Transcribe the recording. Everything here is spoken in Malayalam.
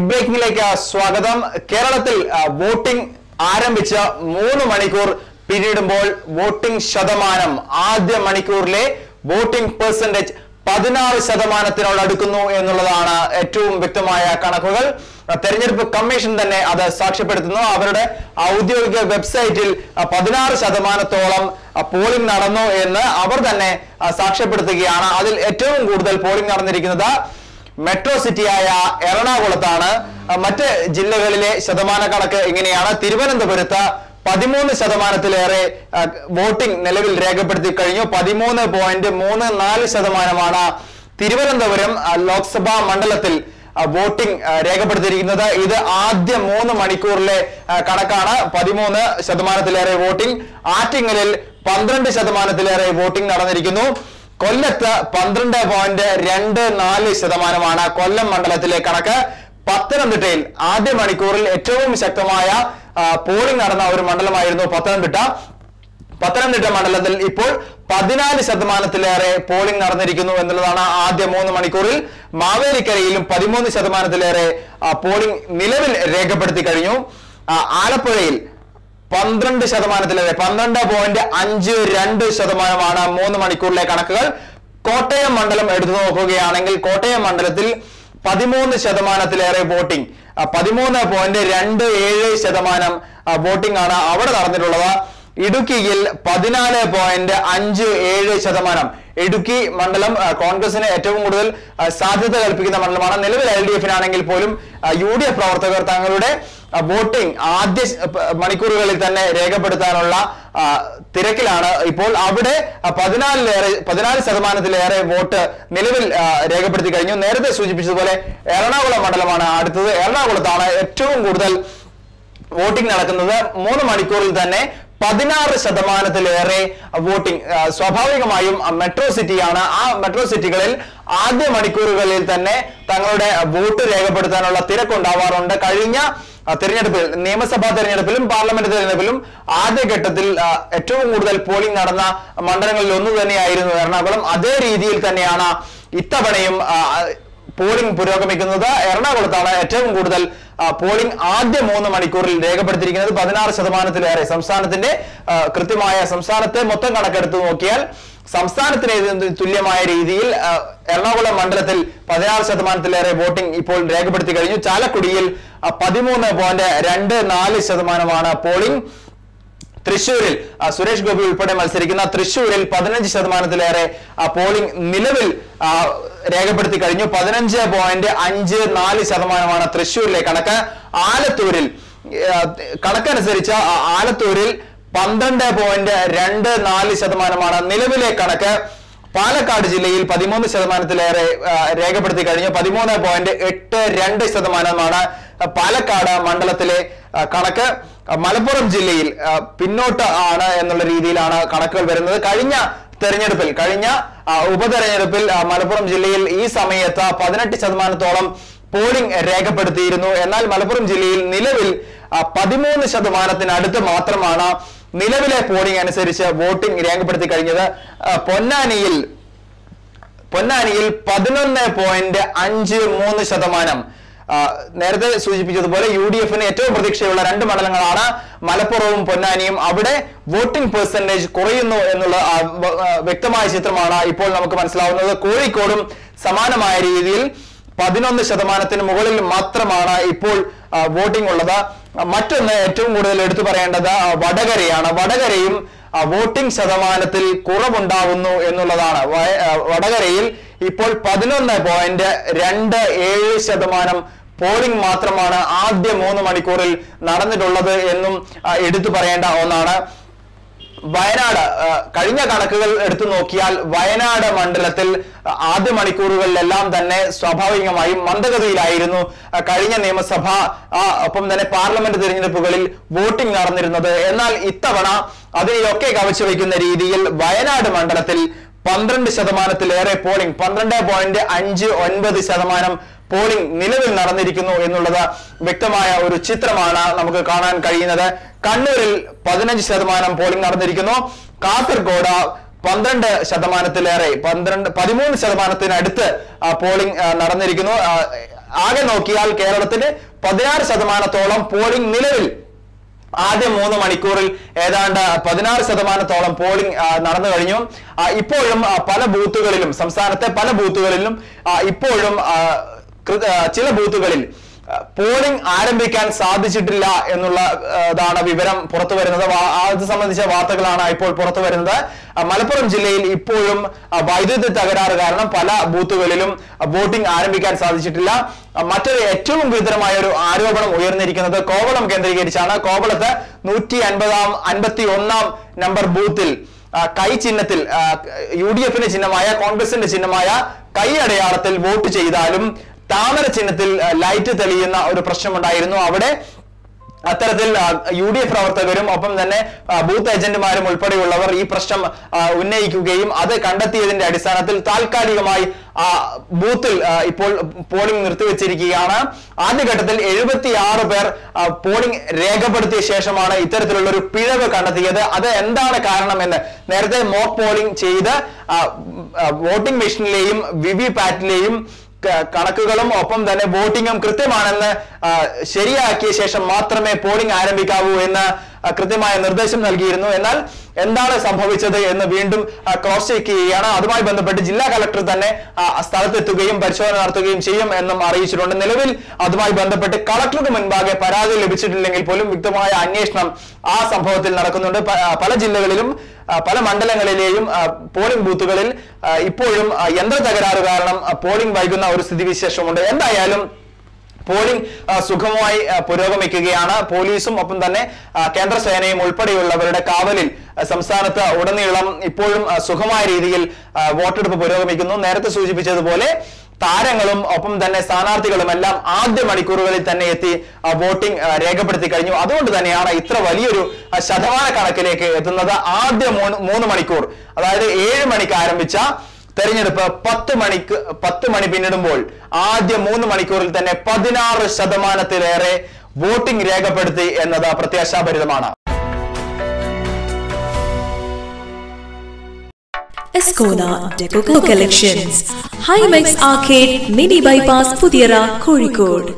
ബിഗ് ബ്രേക്കിംഗിലേക്ക് സ്വാഗതം. കേരളത്തിൽ വോട്ടിംഗ് ആരംഭിച്ച മൂന്ന് മണിക്കൂർ പിന്നിടുമ്പോൾ വോട്ടിംഗ് ശതമാനം ആദ്യ മണിക്കൂറിലെ വോട്ടിംഗ് പെർസെന്റേജ് പതിനാറ് ശതമാനത്തിനോട് അടുക്കുന്നു എന്നുള്ളതാണ് ഏറ്റവും വ്യക്തമായ കണക്കുകൾ. തെരഞ്ഞെടുപ്പ് കമ്മീഷൻ തന്നെ അത് സാക്ഷ്യപ്പെടുത്തുന്നു. അവരുടെ ഔദ്യോഗിക വെബ്സൈറ്റിൽ പതിനാറ് ശതമാനത്തോളം പോളിംഗ് നടന്നു എന്ന് അവർ തന്നെ സാക്ഷ്യപ്പെടുത്തുകയാണ്. അതിൽ ഏറ്റവും കൂടുതൽ പോളിംഗ് നടന്നിരിക്കുന്നത് മെട്രോ സിറ്റിയായ എറണാകുളത്താണ്. മറ്റ് ജില്ലകളിലെ ശതമാന കണക്ക് ഇങ്ങനെയാണ്. തിരുവനന്തപുരത്ത് പതിമൂന്ന് ശതമാനത്തിലേറെ വോട്ടിംഗ് നിലവിൽ രേഖപ്പെടുത്തി കഴിഞ്ഞു. പതിമൂന്ന് പോയിന്റ് മൂന്ന് നാല് ശതമാനമാണ് തിരുവനന്തപുരം ലോക്സഭാ മണ്ഡലത്തിൽ വോട്ടിംഗ് രേഖപ്പെടുത്തിയിരിക്കുന്നത്. ഇത് ആദ്യ മൂന്ന് മണിക്കൂറിലെ കണക്കാണ്. പതിമൂന്ന് ശതമാനത്തിലേറെ വോട്ടിംഗ്. ആറ്റിങ്ങലിൽ പന്ത്രണ്ട് ശതമാനത്തിലേറെ വോട്ടിംഗ് നടന്നിരിക്കുന്നു. കൊല്ലത്ത് പന്ത്രണ്ട് പോയിന്റ് രണ്ട് നാല് ശതമാനമാണ് കൊല്ലം മണ്ഡലത്തിലെ കണക്ക്. പത്തനംതിട്ടയിൽ ആദ്യ മണിക്കൂറിൽ ഏറ്റവും ശക്തമായ പോളിംഗ് നടന്ന ഒരു മണ്ഡലമായിരുന്നു പത്തനംതിട്ട. പത്തനംതിട്ട മണ്ഡലത്തിൽ ഇപ്പോൾ പതിനാല് ശതമാനത്തിലേറെ പോളിംഗ് നടന്നിരിക്കുന്നു എന്നുള്ളതാണ് ആദ്യ മൂന്ന് മണിക്കൂറിൽ. മാവേലിക്കരയിലും പതിമൂന്ന് ശതമാനത്തിലേറെ പോളിംഗ് നിലവിൽ രേഖപ്പെടുത്തി കഴിഞ്ഞു. ആലപ്പുഴയിൽ പന്ത്രണ്ട് ശതമാനത്തിലേറെ പന്ത്രണ്ട് പോയിന്റ് അഞ്ച് രണ്ട് ശതമാനമാണ് മൂന്ന് മണിക്കൂറിലെ കണക്കുകൾ. കോട്ടയം മണ്ഡലം എടുത്തു നോക്കുകയാണെങ്കിൽ കോട്ടയം മണ്ഡലത്തിൽ പതിമൂന്ന് ശതമാനത്തിലേറെ വോട്ടിംഗ്. പതിമൂന്ന് പോയിന്റ് രണ്ട് ഏഴ് ശതമാനം വോട്ടിംഗ് ആണ് അവിടെ നടന്നിട്ടുള്ളത്. ഇടുക്കിയിൽ പതിനാല് പോയിന്റ് അഞ്ച് ഏഴ് ശതമാനം. ഇടുക്കി മണ്ഡലം കോൺഗ്രസിന് ഏറ്റവും കൂടുതൽ സാധ്യത കൽപ്പിക്കുന്ന മണ്ഡലമാണ്. നിലവിൽ എൽ ഡി എഫിനാണെങ്കിൽ പോലും യു ഡി എഫ് പ്രവർത്തകർ തങ്ങളുടെ വോട്ടിംഗ് ആദ്യ മണിക്കൂറുകളിൽ തന്നെ രേഖപ്പെടുത്താനുള്ള തിരക്കിലാണ്. ഇപ്പോൾ അവിടെ പതിനാലിലേറെ പതിനാല് ശതമാനത്തിലേറെ വോട്ട് നിലവിൽ രേഖപ്പെടുത്തി കഴിഞ്ഞു. നേരത്തെ സൂചിപ്പിച്ചതുപോലെ എറണാകുളം മണ്ഡലമാണ് അടുത്തത്. എറണാകുളത്താണ് ഏറ്റവും കൂടുതൽ വോട്ടിംഗ് നടക്കുന്നത്. മൂന്ന് മണിക്കൂറിൽ തന്നെ പതിനാറ് ശതമാനത്തിലേറെ വോട്ടിംഗ് സ്വാഭാവികമായും മെട്രോ സിറ്റിയാണ് ആ മെട്രോ സിറ്റികളിൽ ആദ്യ മണിക്കൂറുകളിൽ തന്നെ തങ്ങളുടെ വോട്ട് രേഖപ്പെടുത്താനുള്ള തിരക്കുണ്ടാവാറുണ്ട്. കഴിഞ്ഞ തിരഞ്ഞെടുപ്പിൽ നിയമസഭാ തെരഞ്ഞെടുപ്പിലും പാർലമെന്റ് തെരഞ്ഞെടുപ്പിലും ആദ്യഘട്ടത്തിൽ ഏറ്റവും കൂടുതൽ പോളിംഗ് നടന്ന മണ്ഡലങ്ങളിൽ ഒന്ന് തന്നെയായിരുന്നു എറണാകുളം. അതേ രീതിയിൽ തന്നെയാണ് ഇത്തവണയും പോളിംഗ് പുരോഗമിക്കുന്നത് എറണാകുളത്താണ്. ഏറ്റവും കൂടുതൽ പോളിംഗ് ആദ്യ മൂന്ന് മണിക്കൂറിൽ രേഖപ്പെടുത്തിയിരിക്കുന്നത് പതിനാറ് ശതമാനത്തിലേറെ. സംസ്ഥാനത്തിന്റെ കൃത്യമായ സംസ്ഥാനത്തെ മൊത്തം കണക്കെടുത്ത് നോക്കിയാൽ സംസ്ഥാനത്തിന് തുല്യമായ രീതിയിൽ എറണാകുളം മണ്ഡലത്തിൽ പതിനാറ് ശതമാനത്തിലേറെ വോട്ടിംഗ് ഇപ്പോൾ രേഖപ്പെടുത്തി കഴിഞ്ഞു. ചാലക്കുടിയിൽ പതിമൂന്ന് പോയിന്റ് രണ്ട് നാല് ശതമാനമാണ് പോളിംഗ്. തൃശൂരിൽ സുരേഷ് ഗോപി ഉൾപ്പെടെ മത്സരിക്കുന്ന തൃശൂരിൽ പതിനഞ്ച് ശതമാനത്തിലേറെ പോളിംഗ് നിലവിൽ രേഖപ്പെടുത്തി കഴിഞ്ഞു. പതിനഞ്ച് പോയിന്റ് അഞ്ച് നാല് ശതമാനമാണ് തൃശൂരിലെ കണക്ക്. ആലത്തൂരിൽ കണക്കനുസരിച്ച് ആലത്തൂരിൽ പന്ത്രണ്ട് പോയിന്റ് രണ്ട് നാല് ശതമാനമാണ് നിലവിലെ കണക്ക്. പാലക്കാട് ജില്ലയിൽ പതിമൂന്ന് ശതമാനത്തിലേറെ രേഖപ്പെടുത്തി കഴിഞ്ഞു. പതിമൂന്ന് പോയിന്റ് എട്ട് രണ്ട് ശതമാനമാണ് പാലക്കാട് മണ്ഡലത്തിലെ കണക്ക്. മലപ്പുറം ജില്ലയിൽ പിന്നോട്ട് ആണ് എന്നുള്ള രീതിയിലാണ് കണക്കുകൾ വരുന്നത്. കഴിഞ്ഞ തെരഞ്ഞെടുപ്പിൽ കഴിഞ്ഞ ഉപതെരഞ്ഞെടുപ്പിൽ മലപ്പുറം ജില്ലയിൽ ഈ സമയത്ത് പതിനെട്ട് ശതമാനത്തോളം പോളിംഗ് രേഖപ്പെടുത്തിയിരുന്നു. എന്നാൽ മലപ്പുറം ജില്ലയിൽ നിലവിൽ പതിമൂന്ന് ശതമാനത്തിനടുത്ത് മാത്രമാണ് നിലവിലെ പോളിംഗ് അനുസരിച്ച് വോട്ടിംഗ് രേഖപ്പെടുത്തി കഴിഞ്ഞത്. പൊന്നാനിയിൽ പൊന്നാനിയിൽ പതിനൊന്ന് പോയിന്റ് അഞ്ച് മൂന്ന് ശതമാനം നേരത്തെ സൂചിപ്പിച്ചതുപോലെ യു ഡി എഫിന് ഏറ്റവും പ്രതീക്ഷയുള്ള രണ്ട് മണ്ഡലങ്ങളാണ് മലപ്പുറവും പൊന്നാനിയും. അവിടെ വോട്ടിംഗ് പെർസെന്റേജ് കുറയുന്നു എന്നുള്ള വ്യക്തമായ ചിത്രമാണ് ഇപ്പോൾ നമുക്ക് മനസ്സിലാവുന്നത്. കോഴിക്കോടും സമാനമായ രീതിയിൽ പതിനൊന്ന് ശതമാനത്തിന് മുകളിൽ മാത്രമാണ് ഇപ്പോൾ വോട്ടിംഗ് ഉള്ളത്. മറ്റൊന്ന് ഏറ്റവും കൂടുതൽ എടുത്തു പറയേണ്ടത് വടകരയാണ്. വടകരയും വോട്ടിംഗ് ശതമാനത്തിൽ കുറവുണ്ടാവുന്നു എന്നുള്ളതാണ്. വടകരയിൽ ഇപ്പോൾ പതിനൊന്ന് പോയിന്റ് രണ്ട് ഏഴ് ശതമാനം പോളിംഗ് മാത്രമാണ് ആദ്യ മൂന്ന് മണിക്കൂറിൽ നടന്നിട്ടുള്ളത് എന്നും എടുത്തു പറയേണ്ട ഒന്നാണ്. വയനാട് കഴിഞ്ഞ കണക്കുകൾ എടുത്തു നോക്കിയാൽ വയനാട് മണ്ഡലത്തിൽ ആദ്യ മണിക്കൂറുകളിലെല്ലാം തന്നെ സ്വാഭാവികമായും മന്ദഗതിയിലായിരുന്നു കഴിഞ്ഞ നിയമസഭ ഒപ്പം തന്നെ പാർലമെന്റ് തിരഞ്ഞെടുപ്പുകളിൽ വോട്ടിംഗ് നടന്നിരുന്നത്. എന്നാൽ ഇത്തവണ അതിനെയൊക്കെ കവച്ചു വയ്ക്കുന്ന രീതിയിൽ വയനാട് മണ്ഡലത്തിൽ പന്ത്രണ്ട് ശതമാനത്തിലേറെ പോളിംഗ് പന്ത്രണ്ട് പോയിന്റ് അഞ്ച് ഒൻപത് ശതമാനം പോളിംഗ് നിലവിൽ നടന്നിരിക്കുന്നു എന്നുള്ളത് വ്യക്തമായ ഒരു ചിത്രമാണ് നമുക്ക് കാണാൻ കഴിയുന്നത്. കണ്ണൂരിൽ പതിനഞ്ച് ശതമാനം പോളിംഗ് നടന്നിരിക്കുന്നു. കാസർഗോഡ് പന്ത്രണ്ട് ശതമാനത്തിലേറെ പന്ത്രണ്ട് പതിമൂന്ന് ശതമാനത്തിനടുത്ത് പോളിംഗ് നടന്നിരിക്കുന്നു. ആകെ നോക്കിയാൽ കേരളത്തിന് പതിനാറ് ശതമാനത്തോളം പോളിംഗ് നിലവിൽ ആദ്യ മൂന്ന് മണിക്കൂറിൽ ഏതാണ്ട് പതിനാറ് ശതമാനത്തോളം പോളിംഗ് നടന്നു കഴിഞ്ഞു. ഇപ്പോഴും പല ബൂത്തുകളിലും സംസ്ഥാനത്തെ പല ബൂത്തുകളിലും ഇപ്പോഴും ചില ബൂത്തുകളിൽ പോളിംഗ് ആരംഭിക്കാൻ സാധിച്ചിട്ടില്ല എന്നുള്ള ഇതാണ് വിവരം പുറത്തു വരുന്നത്. അത് സംബന്ധിച്ച വാർത്തകളാണ് ഇപ്പോൾ പുറത്തു വരുന്നത്. മലപ്പുറം ജില്ലയിൽ ഇപ്പോഴും വൈദ്യുതി തകരാറ് കാരണം പല ബൂത്തുകളിലും വോട്ടിംഗ് ആരംഭിക്കാൻ സാധിച്ചിട്ടില്ല. മറ്റൊരു ഏറ്റവും ഗുരുതരമായ ഒരു ആരോപണം ഉയർന്നിരിക്കുന്നത് കോവളം കേന്ദ്രീകരിച്ചാണ്. കോവളത്ത് നൂറ്റി അൻപതാം അൻപത്തി ഒന്നാം നമ്പർ ബൂത്തിൽ കൈ ചിഹ്നത്തിൽ യു ഡി എഫിന്റെ ചിഹ്നമായ കോൺഗ്രസിന്റെ ചിഹ്നമായ കൈ അടയാളത്തിൽ വോട്ട് ചെയ്താലും താമര ചിഹ്നത്തിൽ ലൈറ്റ് തെളിയുന്ന ഒരു പ്രശ്നമുണ്ടായിരുന്നു. അവിടെ അത്തരത്തിൽ യു ഡി എഫ് പ്രവർത്തകരും ഒപ്പം തന്നെ ബൂത്ത് ഏജന്റുമാരും ഉൾപ്പെടെയുള്ളവർ ഈ പ്രശ്നം ഉന്നയിക്കുകയും അത് കണ്ടെത്തിയതിന്റെ അടിസ്ഥാനത്തിൽ താൽക്കാലികമായി ബൂത്തിൽ ഇപ്പോൾ പോളിംഗ് നിർത്തിവെച്ചിരിക്കുകയാണ്. ആദ്യഘട്ടത്തിൽ എഴുപത്തി ആറ് പേർ പോളിംഗ് രേഖപ്പെടുത്തിയ ശേഷമാണ് ഇത്തരത്തിലുള്ള ഒരു പിഴവ് കണ്ടെത്തിയത്. അത് എന്താണ് കാരണമെന്ന് നേരത്തെ മോക്ക് പോളിംഗ് ചെയ്ത് വോട്ടിംഗ് മെഷീനിലെയും വിവി പാറ്റിലെയും കണക്കുകളും ഒപ്പം തന്നെ വോട്ടിങ്ങും കൃത്യമാണെന്ന് ശരിയാക്കിയ ശേഷം മാത്രമേ പോളിംഗ് ആരംഭിക്കാവൂ എന്ന് കൃത്യമായ നിർദ്ദേശം നൽകിയിരുന്നു. എന്നാൽ എന്താണ് സംഭവിച്ചത് എന്ന് വീണ്ടും ക്രോസ് ചെക്ക് ചെയ്യുകയാണ്. അതുമായി ബന്ധപ്പെട്ട് ജില്ലാ കളക്ടർ തന്നെ സ്ഥലത്തെത്തുകയും പരിശോധന നടത്തുകയും ചെയ്യും എന്നും അറിയിച്ചിട്ടുണ്ട്. നിലവിൽ അതുമായി ബന്ധപ്പെട്ട് കളക്ടർക്ക് മുൻപാകെ പരാതി ലഭിച്ചിട്ടില്ലെങ്കിൽ പോലും വ്യക്തമായ അന്വേഷണം ആ സംഭവത്തിൽ നടക്കുന്നുണ്ട്. പല ജില്ലകളിലും പല മണ്ഡലങ്ങളിലെയും പോളിംഗ് ബൂത്തുകളിൽ ഇപ്പോഴും യന്ത്ര തകരാറ് കാരണം പോളിംഗ് വൈകുന്ന ഒരു സ്ഥിതിവിശേഷമുണ്ട്. എന്തായാലും പോളിംഗ് സുഗമമായി പുരോഗമിക്കുകയാണ്. പോലീസും ഒപ്പം തന്നെ കേന്ദ്ര സേനയും ഉൾപ്പെടെയുള്ളവരുടെ കാവലിൽ സംസ്ഥാനത്ത് ഉടനീളം ഇപ്പോഴും സുഖമായ രീതിയിൽ വോട്ടെടുപ്പ് പുരോഗമിക്കുന്നു. നേരത്തെ സൂചിപ്പിച്ചതുപോലെ താരങ്ങളും ഒപ്പം തന്നെ സ്ഥാനാർത്ഥികളും എല്ലാം ആദ്യ മണിക്കൂറുകളിൽ തന്നെ എത്തി വോട്ടിംഗ് രേഖപ്പെടുത്തി കഴിഞ്ഞു. അതുകൊണ്ട് തന്നെയാണ് ഇത്ര വലിയൊരു ശതമാന കണക്കിലേക്ക് എത്തുന്നത് ആദ്യ മൂന്ന് മണിക്കൂർ. അതായത് ഏഴ് മണിക്ക് ആരംഭിച്ച തെരഞ്ഞെടുപ്പ് പത്ത് മണിക്ക് പത്ത് മണി പിന്നിടുമ്പോൾ ആദ്യ മൂന്ന് മണിക്കൂറിൽ തന്നെ പതിനാറ് ശതമാനത്തിലേറെ വോട്ടിംഗ് രേഖപ്പെടുത്തി എന്നത് പ്രത്യാശാഭരിതമാണ്. Escona deco collections Hymax arcade mini bypass Puthiyara Kozhikode